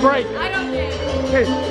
break. I don't care. Okay.